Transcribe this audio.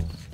Cool.